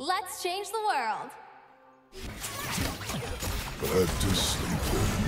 Let's change the world. To sleeping.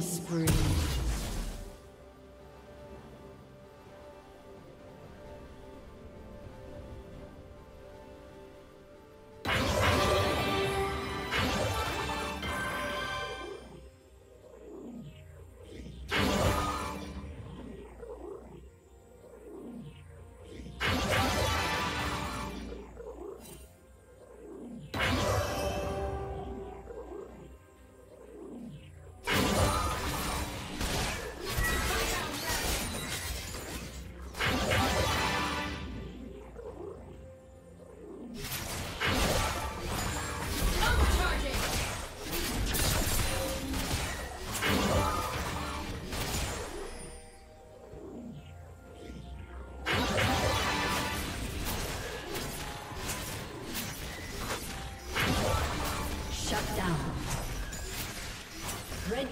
Killing spree.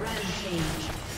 Rampage.